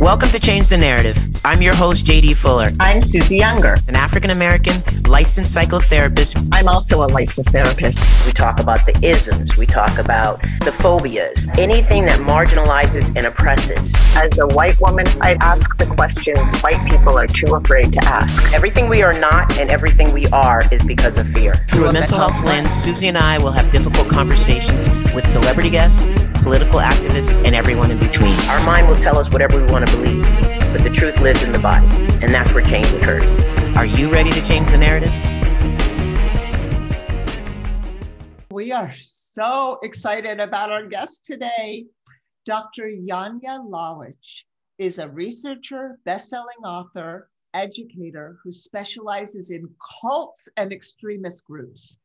Welcome to Change the Narrative. I'm your host, JD Fuller. I'm Susie Younger, an African American licensed psychotherapist. I'm also a licensed therapist. We talk about the isms, we talk about the phobias, anything that marginalizes and oppresses. As a white woman, I ask the questions white people are too afraid to ask. Everything we are not and everything we are is because of fear. Through a mental health lens, Susie and I will have difficult conversations with celebrity guests, political activists, and everyone in between. Our mind will tell us whatever we want to believe, but the truth lives in the body, and that's where change occurs. Are you ready to change the narrative? We are so excited about our guest today. Dr. Janja Lalich is a researcher, best-selling author, educator who specializes in cults and extremist groups.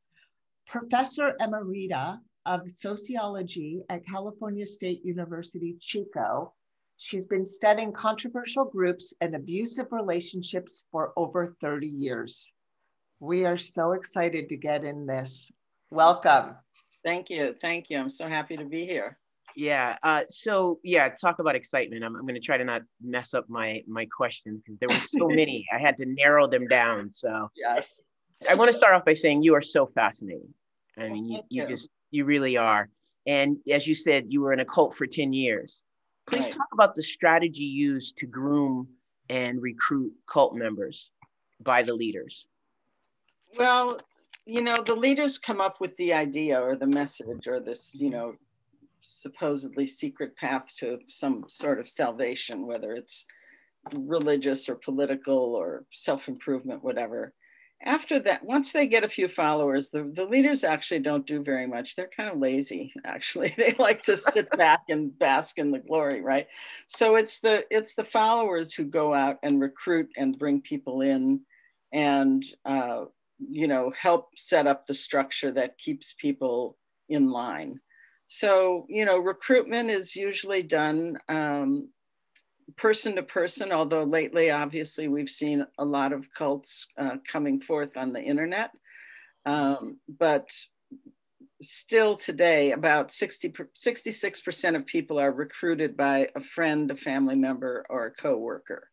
Professor Emerita of Sociology at California State University, Chico. She's been studying controversial groups and abusive relationships for over 30 years. We are so excited to get in this. Welcome. Thank you. Thank you. I'm so happy to be here. Yeah. Uh, so yeah, talk about excitement. I'm, I'm going to try to not mess up my my questions because there were so many. I had to narrow them down. So yes, I want to start off by saying you are so fascinating. I mean, you, you just you really are. And as you said, you were in a cult for 10 years. Please right. talk about the strategy used to groom and recruit cult members by the leaders. Well, you know, the leaders come up with the idea or the message or this, you know, supposedly secret path to some sort of salvation, whether it's religious or political or self improvement, whatever after that, once they get a few followers, the, the leaders actually don't do very much. They're kind of lazy, actually. They like to sit back and bask in the glory, right? So it's the it's the followers who go out and recruit and bring people in and uh, you know help set up the structure that keeps people in line. So, you know, recruitment is usually done um, person to person, although lately, obviously, we've seen a lot of cults uh, coming forth on the internet. Um, but still today, about 60, 66% of people are recruited by a friend, a family member, or a coworker.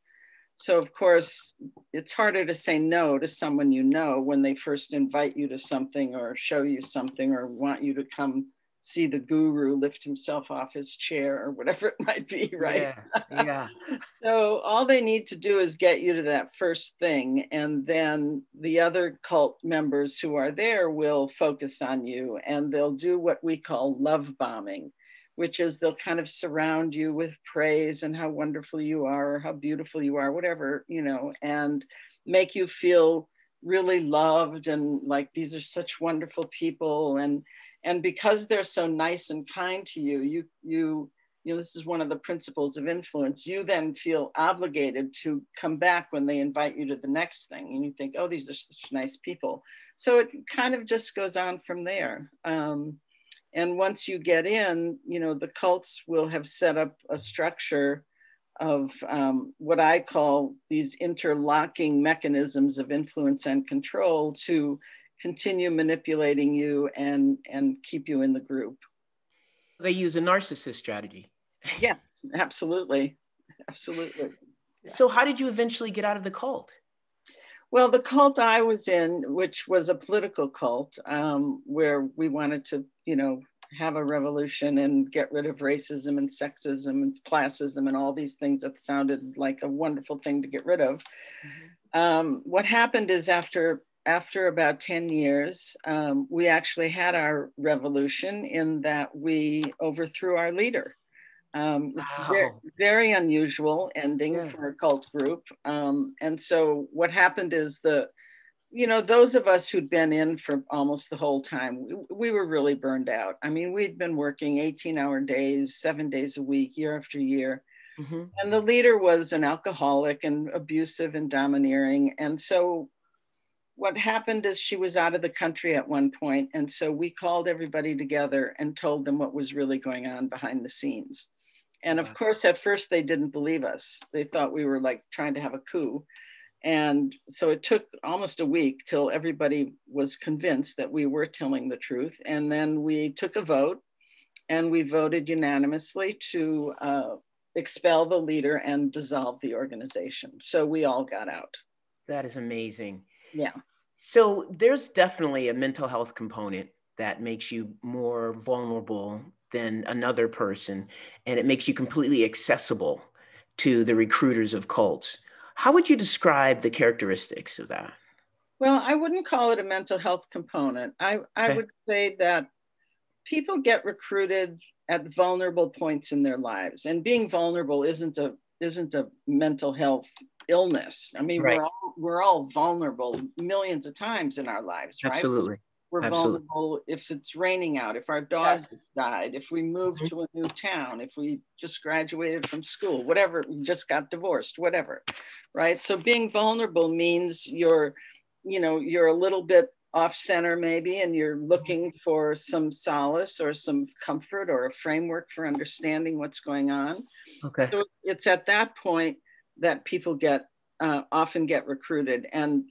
So, of course, it's harder to say no to someone you know when they first invite you to something or show you something or want you to come see the guru lift himself off his chair or whatever it might be, right? Yeah. yeah. so all they need to do is get you to that first thing, and then the other cult members who are there will focus on you and they'll do what we call love bombing. Which is they'll kind of surround you with praise and how wonderful you are, or how beautiful you are, whatever, you know, and make you feel really loved and like these are such wonderful people and and because they're so nice and kind to you you you you know this is one of the principles of influence. You then feel obligated to come back when they invite you to the next thing. And you think oh these are such nice people. So it kind of just goes on from there. Um, and once you get in you know the cults will have set up a structure of um, what i call these interlocking mechanisms of influence and control to continue manipulating you and and keep you in the group. They use a narcissist strategy. Yes absolutely. Absolutely. So how did you eventually get out of the cult? Well the cult i was in which was a political cult um, where we wanted to you know have a revolution and get rid of racism and sexism and classism and all these things that sounded like a wonderful thing to get rid of. Mm-hmm. um, what happened is after after about 10 years, um, we actually had our revolution in that we overthrew our leader. Um, it's wow. very, very, unusual ending yeah. for a cult group. Um, and so what happened is the, you know, those of us who'd been in for almost the whole time, we, we were really burned out. I mean, we'd been working 18 hour days, seven days a week, year after year. Mm-hmm. And the leader was an alcoholic and abusive and domineering. And so what happened is she was out of the country at one point, and so we called everybody together and told them what was really going on behind the scenes. And of course, at first they didn't believe us. They thought we were like trying to have a coup. And so it took almost a week till everybody was convinced that we were telling the truth. And then we took a vote and we voted unanimously to uh, expel the leader and dissolve the organization. So we all got out. That is amazing. Yeah. So there's definitely a mental health component that makes you more vulnerable than another person, and it makes you completely accessible to the recruiters of cults. How would you describe the characteristics of that? Well, I wouldn't call it a mental health component. I, I okay. would say that people get recruited at vulnerable points in their lives, and being vulnerable isn't a isn't a mental health illness. I mean, right. we're all we're all vulnerable millions of times in our lives, right? Absolutely. We're Absolutely. vulnerable if it's raining out, if our dog yes. died, if we moved mm-hmm. to a new town, if we just graduated from school, whatever, just got divorced, whatever, right? So being vulnerable means you're, you know, you're a little bit off center maybe, and you're looking for some solace or some comfort or a framework for understanding what's going on. Okay. So it's at that point that people get uh, often get recruited and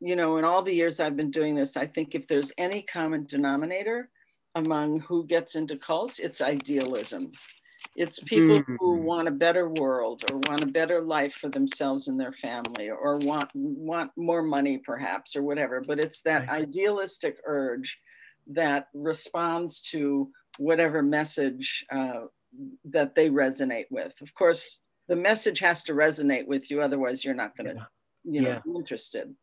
you know, in all the years I've been doing this, I think if there's any common denominator among who gets into cults, it's idealism. It's people mm-hmm. who want a better world or want a better life for themselves and their family or want want more money perhaps or whatever, but it's that right. idealistic urge that responds to whatever message uh, that they resonate with. Of course, the message has to resonate with you, otherwise you're not going to, yeah. you know, yeah. be interested.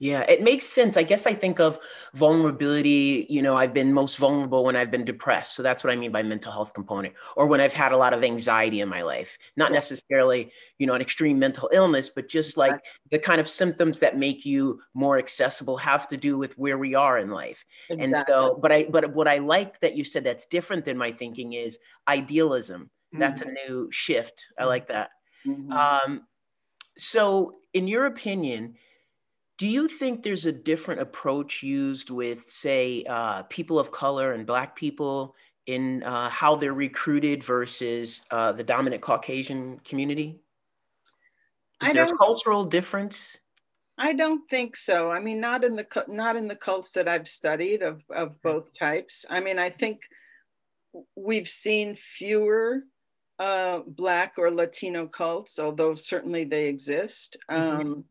Yeah, it makes sense. I guess I think of vulnerability, you know, I've been most vulnerable when I've been depressed. So that's what I mean by mental health component or when I've had a lot of anxiety in my life. Not necessarily, you know, an extreme mental illness, but just like the kind of symptoms that make you more accessible have to do with where we are in life. Exactly. And so, but I but what I like that you said that's different than my thinking is idealism. Mm-hmm. That's a new shift. I like that. Mm-hmm. Um so in your opinion, do you think there's a different approach used with, say, uh, people of color and Black people in uh, how they're recruited versus uh, the dominant Caucasian community? Is I there a cultural difference? I don't think so. I mean, not in the not in the cults that I've studied of of both types. I mean, I think we've seen fewer uh, Black or Latino cults, although certainly they exist. Mm-hmm. Um,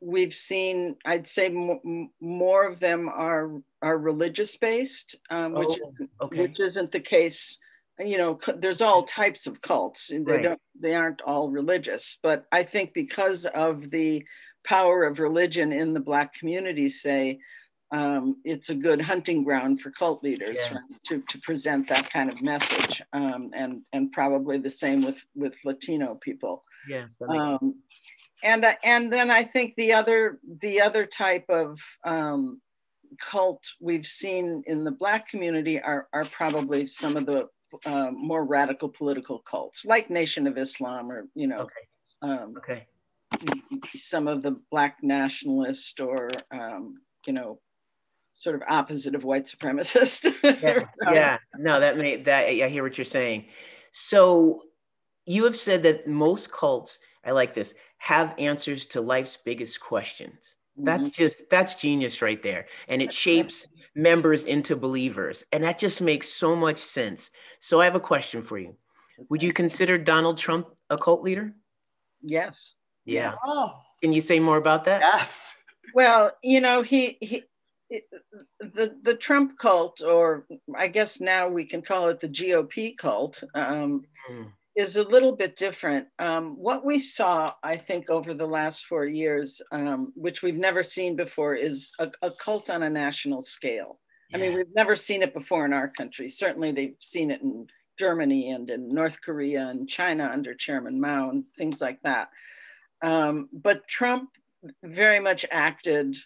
we've seen i'd say m- more of them are are religious based um, which oh, okay. which isn't the case you know there's all types of cults and they right. don't they aren't all religious but i think because of the power of religion in the black community say um, it's a good hunting ground for cult leaders yeah. right, to, to present that kind of message um, and and probably the same with with latino people yes um, and and then I think the other the other type of um, cult we've seen in the Black community are are probably some of the uh, more radical political cults, like Nation of Islam, or you know, okay, um, okay. some of the Black nationalist or um, you know, sort of opposite of white supremacist. yeah, yeah, no, that may that I hear what you're saying. So you have said that most cults, I like this, have answers to life's biggest questions. That's mm-hmm. just that's genius right there. And it shapes members into believers. And that just makes so much sense. So I have a question for you. Would you consider Donald Trump a cult leader? Yes. Yeah. Oh. Can you say more about that? Yes. Well, you know, he he the the Trump cult, or I guess now we can call it the GOP cult, um, mm is a little bit different. Um, what we saw, I think, over the last four years, um, which we've never seen before, is a, a cult on a national scale. Yeah. I mean, we've never seen it before in our country. Certainly, they've seen it in Germany and in North Korea and China under Chairman Mao and things like that. Um, but Trump very much acted,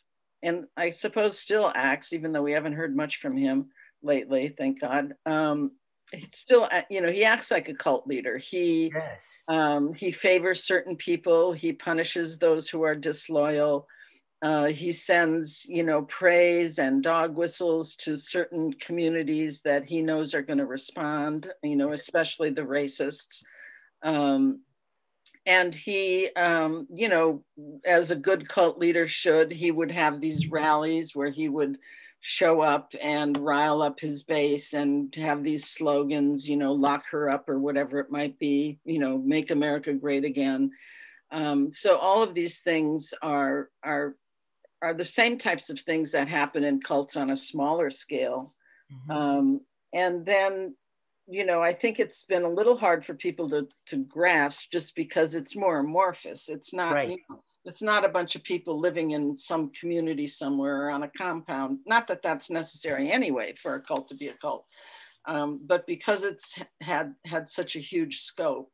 and I suppose still acts, even though we haven't heard much from him lately, thank God. Um, he's still uh, you know he acts like a cult leader. He yes. um, he favors certain people. He punishes those who are disloyal. Uh, he sends you know praise and dog whistles to certain communities that he knows are going to respond you know especially the racists. Um, and he um, you know as a good cult leader should he would have these rallies where he would show up and rile up his base and have these slogans, you know, lock her up or whatever it might be, you know, make America great again. Um, so all of these things are are are the same types of things that happen in cults on a smaller scale. Mm-hmm. Um, and then, you know, I think it's been a little hard for people to to grasp just because it's more amorphous. It's not. Right. You know, it's not a bunch of people living in some community somewhere or on a compound. Not that that's necessary anyway for a cult to be a cult, um, but because it's had had such a huge scope.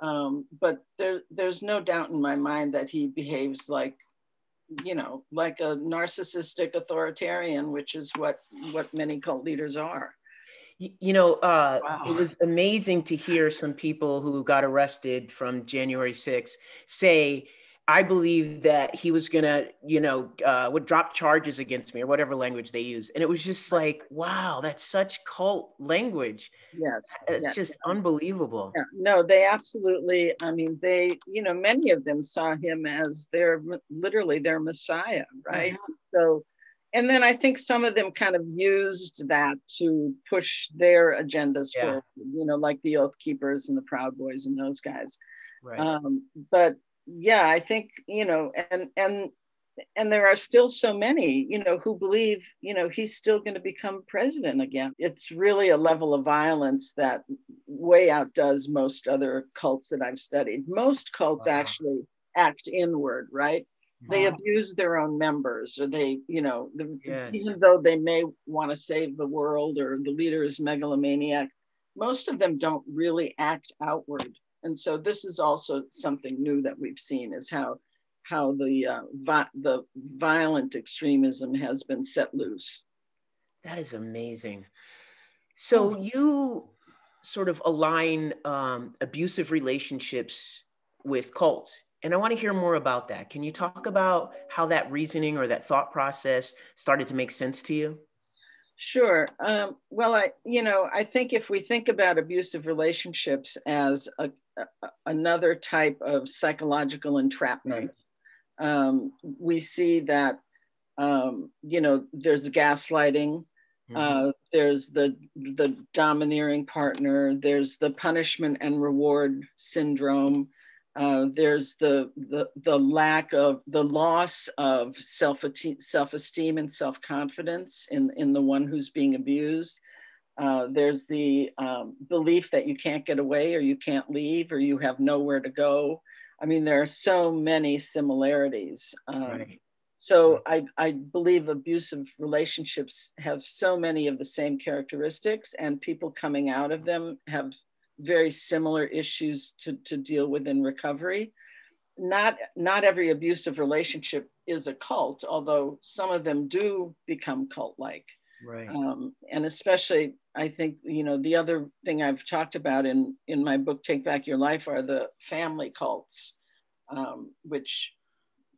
Um, but there, there's no doubt in my mind that he behaves like, you know, like a narcissistic authoritarian, which is what what many cult leaders are. You know, uh, wow. it was amazing to hear some people who got arrested from January 6th say I believe that he was gonna, you know, uh, would drop charges against me or whatever language they use, and it was just like, wow, that's such cult language. Yes, it's yes. just unbelievable. Yeah. No, they absolutely. I mean, they, you know, many of them saw him as their literally their messiah, right? Mm-hmm. So, and then I think some of them kind of used that to push their agendas yeah. forward. You know, like the Oath Keepers and the Proud Boys and those guys. Right. Um, but yeah, I think, you know, and, and, and there are still so many, you know, who believe, you know, he's still going to become president again. It's really a level of violence that way outdoes most other cults that I've studied. Most cults wow. actually act inward, right? Wow. They abuse their own members, or they, you know, the, yes. even though they may want to save the world or the leader is megalomaniac, most of them don't really act outward and so this is also something new that we've seen is how how the uh, vi- the violent extremism has been set loose. That is amazing. So you sort of align um, abusive relationships with cults, and I want to hear more about that. Can you talk about how that reasoning or that thought process started to make sense to you? Sure. Um, well, I, you know, I think if we think about abusive relationships as a, a another type of psychological entrapment, um, we see that, um, you know, there's gaslighting, mm-hmm. uh, there's the the domineering partner, there's the punishment and reward syndrome, uh, there's the, the, the lack of the loss of self self-esteem and self-confidence in, in the one who's being abused. Uh, there's the um, belief that you can't get away or you can't leave or you have nowhere to go. I mean, there are so many similarities. Um, right. So I, I believe abusive relationships have so many of the same characteristics and people coming out of them have very similar issues to, to deal with in recovery. Not, not every abusive relationship is a cult, although some of them do become cult-like. Right. Um, and especially, I think, you know, the other thing I've talked about in, in my book, Take Back Your Life, are the family cults, um, which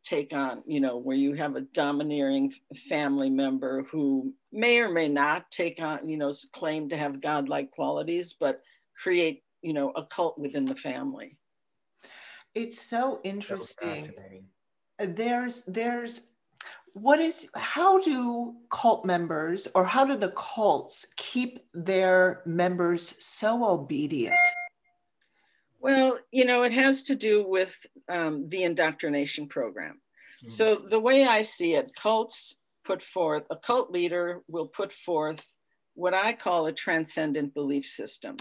take on, you know, where you have a domineering family member who may or may not take on, you know, claim to have godlike qualities, but create you know a cult within the family. It's so interesting. so there's there's what is how do cult members or how do the cults keep their members so obedient? Well you know it has to do with um, the indoctrination program. Mm. so the way i see it cults put forth a cult leader will put forth what i call a transcendent belief system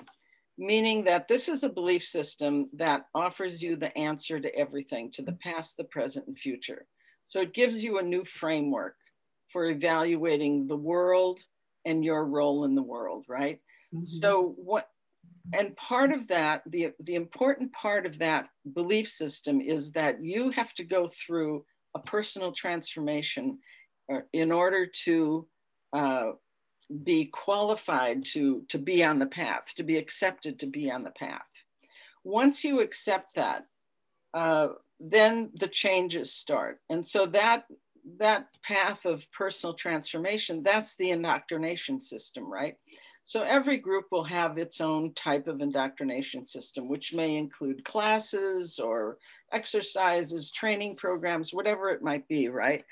meaning that this is a belief system that offers you the answer to everything, to the past, the present, and future. So it gives you a new framework for evaluating the world and your role in the world, right? Mm-hmm. So what and part of that, the, the important part of that belief system is that you have to go through a personal transformation uh, in order to uh, be qualified to, to be on the path, to be accepted to be on the path. Once you accept that, uh, then the changes start. And so that, that path of personal transformation, that's the indoctrination system, right? So every group will have its own type of indoctrination system, which may include classes or exercises, training programs, whatever it might be, right?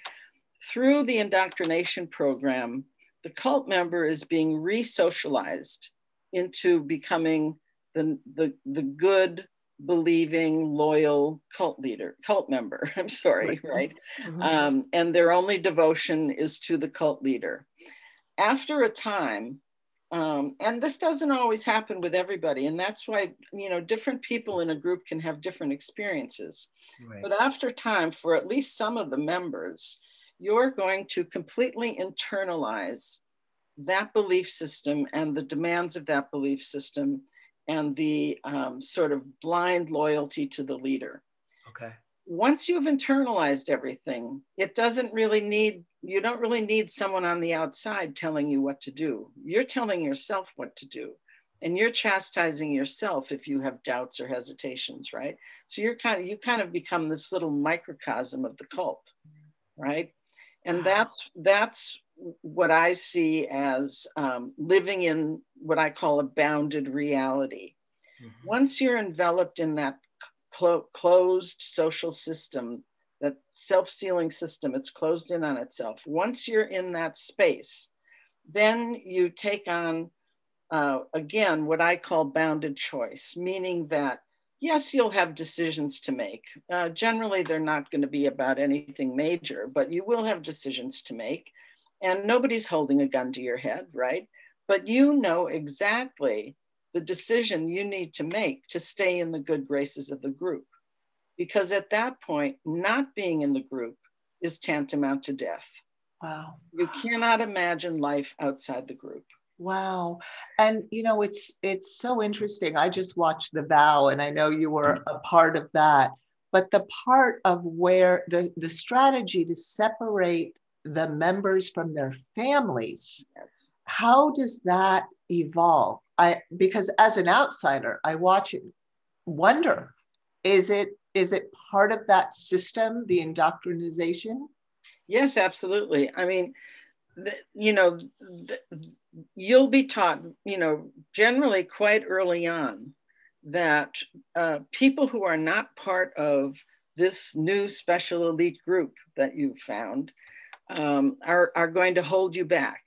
through the indoctrination program, the cult member is being re socialized into becoming the, the, the good, believing, loyal cult leader, cult member. I'm sorry, right? Mm-hmm. Um, and their only devotion is to the cult leader. After a time, um, and this doesn't always happen with everybody, and that's why you know different people in a group can have different experiences. Right. But after time, for at least some of the members, you're going to completely internalize that belief system and the demands of that belief system and the um, sort of blind loyalty to the leader. Okay. Once you've internalized everything, it doesn't really need, you don't really need someone on the outside telling you what to do. You're telling yourself what to do. And you're chastising yourself if you have doubts or hesitations, right? So you're kind of, you kind of become this little microcosm of the cult, right? And that's that's what I see as um, living in what I call a bounded reality. Mm-hmm. Once you're enveloped in that clo- closed social system, that self sealing system, it's closed in on itself. Once you're in that space, then you take on, uh, again, what I call bounded choice, meaning that yes, you'll have decisions to make. Uh, generally, they're not going to be about anything major, but you will have decisions to make and nobody's holding a gun to your head, right? But you know exactly the decision you need to make to stay in the good graces of the group. Because at that point, not being in the group is tantamount to death. Wow. You cannot imagine life outside the group. Wow. And you know, it's it's so interesting. I just watched The Vow and I know you were mm-hmm. a part of that. But the part of where the, the strategy to separate the members from their families. Yes. How does that evolve? I because as an outsider, I watch it, wonder, is it is it part of that system, the indoctrination? Yes, absolutely. I mean, the, you know, the, you'll be taught, you know, generally quite early on that uh, people who are not part of this new special elite group that you've found um, are, are going to hold you back.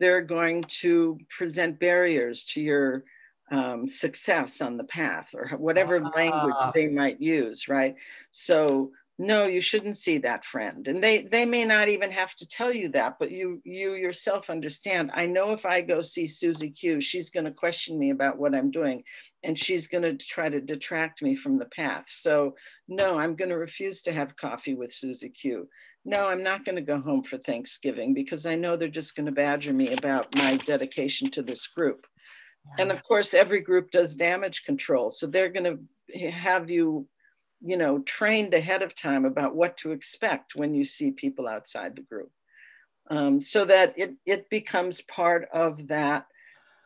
They're going to present barriers to your um, success on the path or whatever language ah. they might use, right? So no you shouldn't see that friend. And they they may not even have to tell you that but you you yourself understand. I know if i go see susie q she's going to question me about what i'm doing and she's going to try to detract me from the path. So no i'm going to refuse to have coffee with susie q. No i'm not going to go home for thanksgiving because i know they're just going to badger me about my dedication to this group. And of course every group does damage control so they're going to eh, have you you know, trained ahead of time about what to expect when you see people outside the group. Um, so that it, it becomes part of that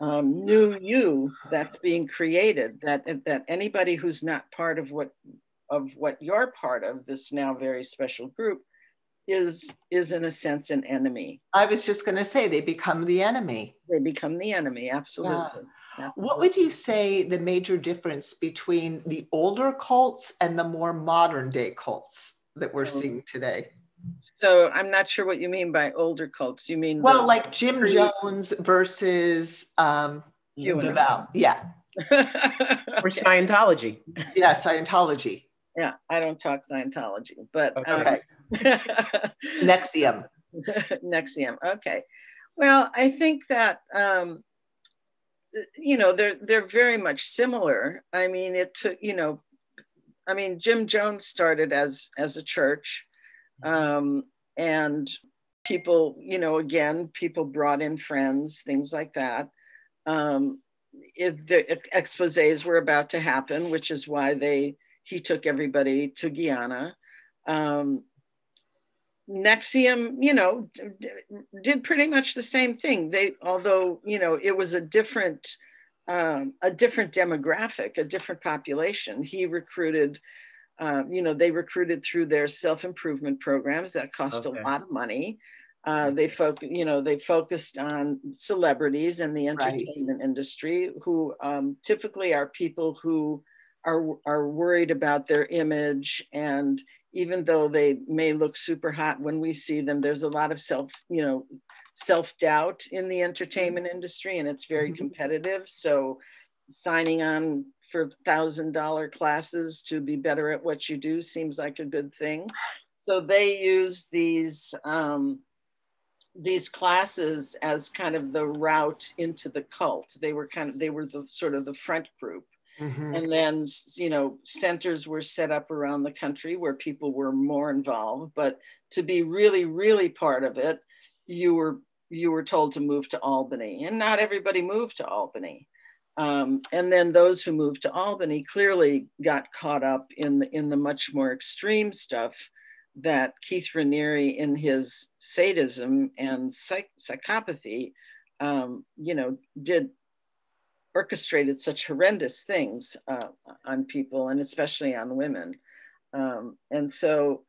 um, new you that's being created, that, that anybody who's not part of what, of what you're part of, this now very special group, is is in a sense an enemy. I was just going to say they become the enemy. They become the enemy, absolutely. Yeah. What would you say the major difference between the older cults and the more modern day cults that we're mm-hmm. seeing today? So I'm not sure what you mean by older cults. You mean well, like Jim Jones versus um, The Vow, yeah, or Scientology. Yeah, Scientology. Yeah, I don't talk Scientology, but okay. Um, NXIVM. NXIVM. Okay. Well, I think that um, you know they're they're very much similar i mean it took you know i mean jim jones started as as a church um, and people you know again people brought in friends things like that um, it, the exposés were about to happen which is why they he took everybody to guyana um, NXIVM, you know, did pretty much the same thing. They, although you know, it was a different, um, a different demographic, a different population. He recruited, uh, you know, they recruited through their self improvement programs that cost okay. a lot of money. Uh, they focus, you know, they focused on celebrities and the entertainment right. industry, who um, typically are people who are, are worried about their image and even though they may look super hot when we see them there's a lot of self you know self-doubt in the entertainment industry and it's very mm-hmm. competitive. So signing on for thousand dollar classes to be better at what you do seems like a good thing. So they use these um, these classes as kind of the route into the cult. They were kind of they were the sort of the front group Mm-hmm. And then, you know, centers were set up around the country where people were more involved. But to be really, really part of it, you were you were told to move to Albany, and not everybody moved to Albany. Um, and then those who moved to Albany clearly got caught up in the, in the much more extreme stuff that Keith Raniere, in his sadism and psych- psychopathy, um, you know, did orchestrated such horrendous things uh, on people and especially on women. Um, and so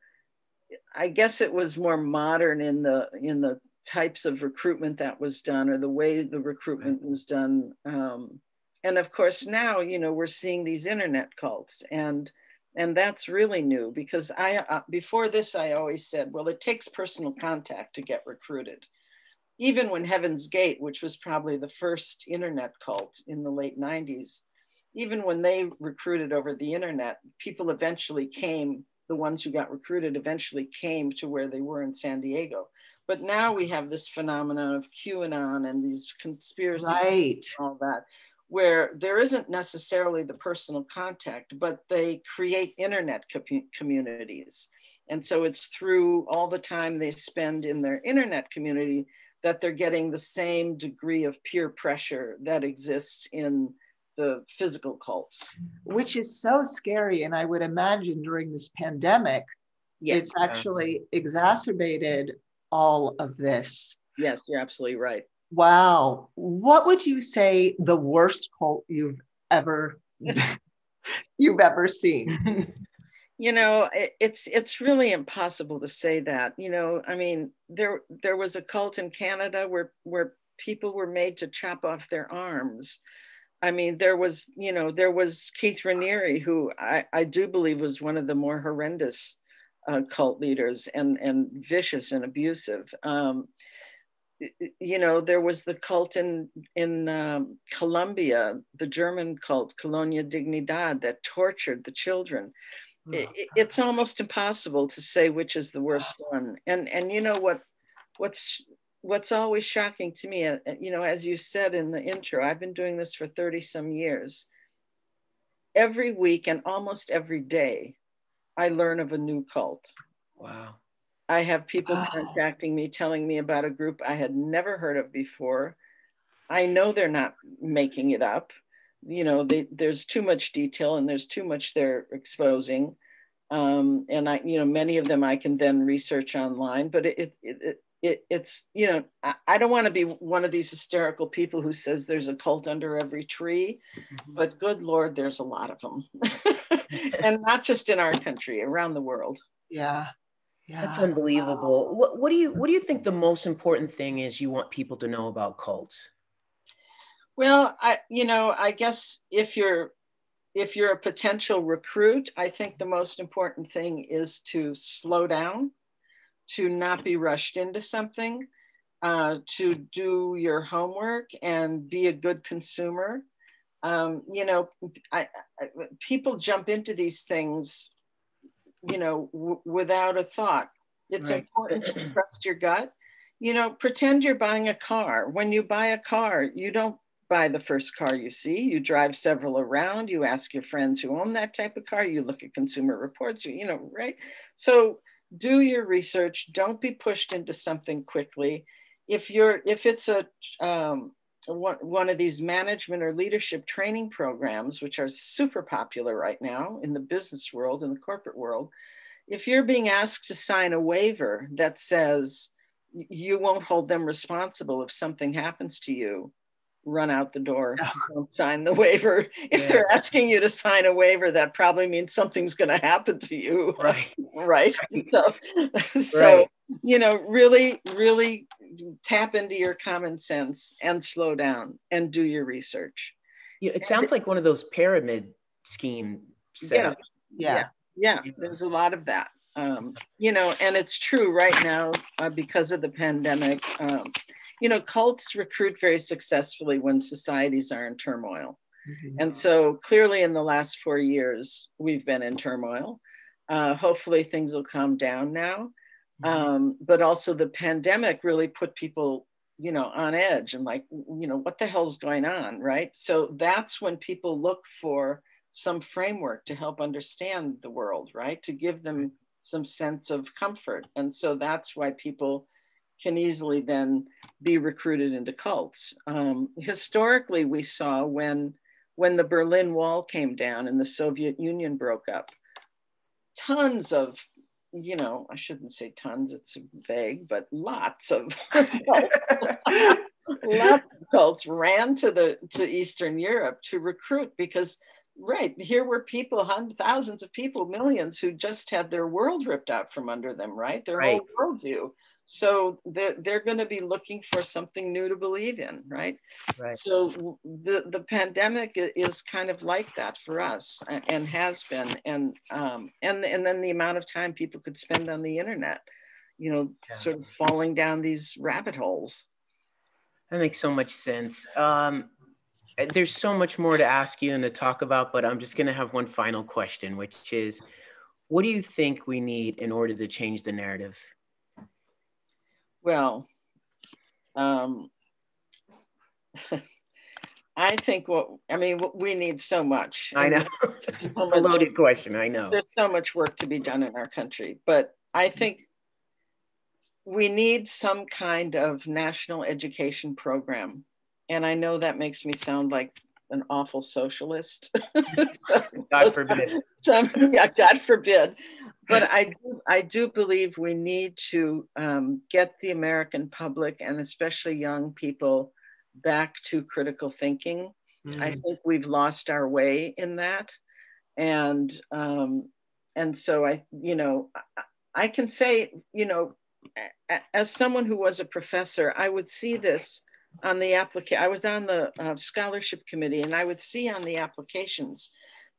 I guess it was more modern in the in the types of recruitment that was done or the way the recruitment was done. Um, and of course now, you know, we're seeing these internet cults and and that's really new because I uh, before this I always said, well, it takes personal contact to get recruited even when Heaven's Gate, which was probably the first internet cult in the late 90s, even when they recruited over the internet, people eventually came, the ones who got recruited eventually came to where they were in San Diego. But now we have this phenomenon of QAnon and these conspiracies right. and all that, where there isn't necessarily the personal contact, but they create internet co- communities. And so it's through all the time they spend in their internet community that they're getting the same degree of peer pressure that exists in the physical cults. Which is so scary. And I would imagine during this pandemic, yes. it's actually exacerbated all of this. Yes, you're absolutely right. Wow. What would you say the worst cult you've ever you've ever seen? you know it, it's it's really impossible to say that you know i mean there there was a cult in canada where where people were made to chop off their arms. I mean there was you know there was keith raniere who i i do believe was one of the more horrendous uh, cult leaders and and vicious and abusive. Um, you know there was the cult in in um, colombia the german cult colonia dignidad that tortured the children it, it's almost impossible to say which is the worst one. And and you know what what's what's always shocking to me, uh, you know, as you said in the intro, I've been doing this for 30 some years. Every week and almost every day, I learn of a new cult. Wow. I have people oh. contacting me telling me about a group I had never heard of before. I know they're not making it up you know they, there's too much detail and there's too much they're exposing um, and i you know many of them i can then research online but it, it, it, it it's you know I, I don't want to be one of these hysterical people who says there's a cult under every tree mm-hmm. but good lord there's a lot of them and not just in our country around the world yeah yeah. That's unbelievable. Wow. What, what do you what do you think the most important thing is you want people to know about cults? Well, I you know, I guess if you're if you're a potential recruit, I think the most important thing is to slow down, to not be rushed into something, uh, to do your homework and be a good consumer. Um, you know, I, I, people jump into these things, you know, w- without a thought. It's right. important to trust your gut. You know, pretend you're buying a car. When you buy a car, you don't buy the first car you see. You drive several around. You ask your friends who own that type of car. You look at consumer reports. You, you know, right? So do your research. Don't be pushed into something quickly. If you're, if it's a um, one, one of these management or leadership training programs, which are super popular right now in the business world, in the corporate world, if you're being asked to sign a waiver that says you won't hold them responsible if something happens to you, run out the door don't sign the waiver if yeah. they're asking you to sign a waiver that probably means something's going to happen to you right right so so right. you know really really tap into your common sense and slow down and do your research you know, it sounds like one of those pyramid scheme set yeah. up. Yeah. yeah. Yeah. There's a lot of that. Um, you know, and it's true right now uh, because of the pandemic. Um, you know, cults recruit very successfully when societies are in turmoil. Mm-hmm. And so clearly in the last four years, we've been in turmoil. Uh, hopefully things will calm down now. Mm-hmm. Um, but also the pandemic really put people, you know, on edge and like, you know, what the hell's going on, right? So that's when people look for some framework to help understand the world, right? To give them some sense of comfort. And so that's why people can easily then be recruited into cults. Um, historically, we saw when when the Berlin Wall came down and the Soviet Union broke up, tons of you know, I shouldn't say tons, it's vague, but lots of lots of cults ran to the to Eastern Europe to recruit because right here were people hundreds thousands of people millions who just had their world ripped out from under them right their right. whole worldview so they're, they're going to be looking for something new to believe in right, right. so the, the pandemic is kind of like that for us and has been and um, and and then the amount of time people could spend on the internet you know yeah. sort of falling down these rabbit holes that makes so much sense um, there's so much more to ask you and to talk about but i'm just going to have one final question which is what do you think we need in order to change the narrative well, um, I think what I mean, we need so much. I know. it's a loaded question. I know. There's so much work to be done in our country, but I think we need some kind of national education program. And I know that makes me sound like an awful socialist. God forbid. Some, yeah, God forbid but I do, I do believe we need to um, get the American public and especially young people back to critical thinking. Mm-hmm. I think we've lost our way in that, and um, and so I, you know, I can say, you know, as someone who was a professor, I would see this on the application. I was on the uh, scholarship committee, and I would see on the applications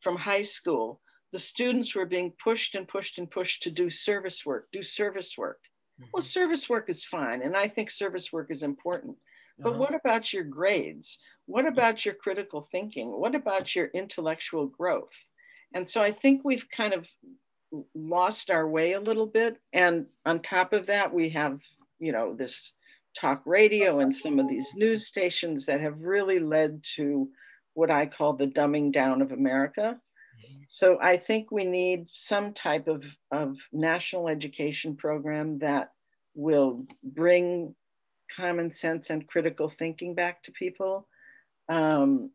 from high school the students were being pushed and pushed and pushed to do service work, do service work. Mm-hmm. Well, service work is fine. And I think service work is important. But uh-huh. what about your grades? What about your critical thinking? What about your intellectual growth? And so I think we've kind of lost our way a little bit. And on top of that, we have, you know, this talk radio and some of these news stations that have really led to what I call the dumbing down of America. So I think we need some type of, of national education program that will bring common sense and critical thinking back to people. Um,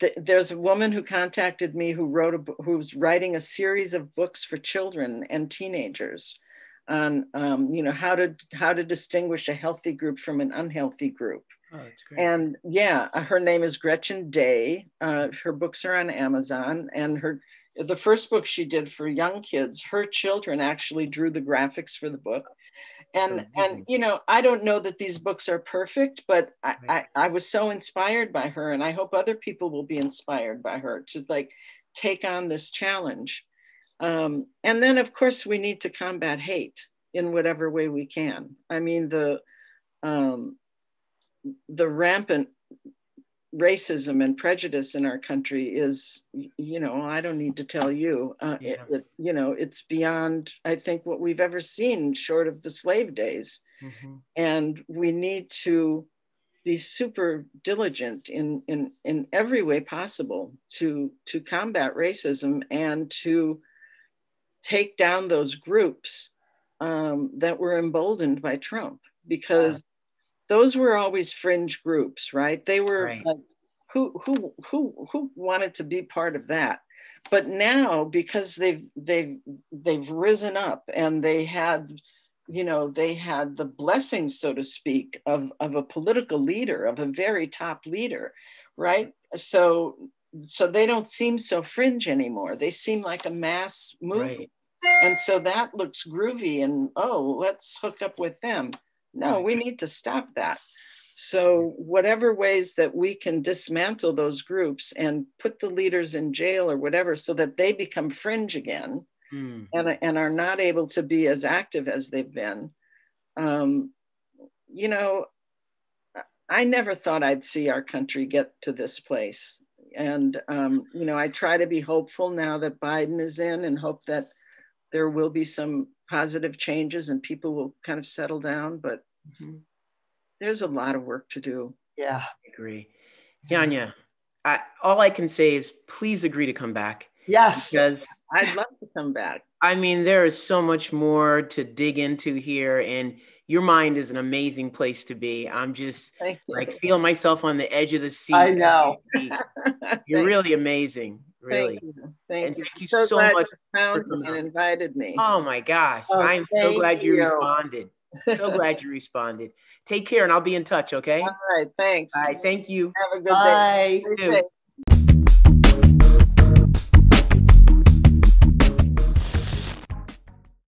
th- there's a woman who contacted me who wrote a who's writing a series of books for children and teenagers on um, you know how to how to distinguish a healthy group from an unhealthy group Oh, great. And yeah, uh, her name is Gretchen Day. Uh, her books are on Amazon, and her the first book she did for young kids, her children actually drew the graphics for the book. And and you know, I don't know that these books are perfect, but I, I, I was so inspired by her, and I hope other people will be inspired by her to like take on this challenge. Um, and then, of course, we need to combat hate in whatever way we can. I mean, the um, the rampant racism and prejudice in our country is you know i don't need to tell you uh, yeah. it, it, you know it's beyond i think what we've ever seen short of the slave days mm-hmm. and we need to be super diligent in in in every way possible to to combat racism and to take down those groups um, that were emboldened by trump because those were always fringe groups, right? They were right. like, who who who who wanted to be part of that? But now, because they've they've they've risen up and they had, you know, they had the blessing, so to speak, of of a political leader, of a very top leader, right? So so they don't seem so fringe anymore. They seem like a mass movement. Right. And so that looks groovy and oh, let's hook up with them no, we need to stop that. So, whatever ways that we can dismantle those groups and put the leaders in jail or whatever so that they become fringe again mm. and, and are not able to be as active as they've been. Um, you know, I never thought I'd see our country get to this place. And, um, you know, I try to be hopeful now that Biden is in and hope that there will be some positive changes and people will kind of settle down. But mm-hmm. there's a lot of work to do. Yeah. I agree. Janja, I, all I can say is please agree to come back. Yes. Because I'd love to come back. I mean, there is so much more to dig into here. And your mind is an amazing place to be. I'm just like feel myself on the edge of the seat. I know. You're really amazing. Really. Thank you. Thank and you. Thank you so, so much found me and invited me. Oh my gosh. Oh, I'm so glad you, you responded. so glad you responded. Take care and I'll be in touch, okay? All right. Thanks. All right. Thank you. Have a good Bye. day.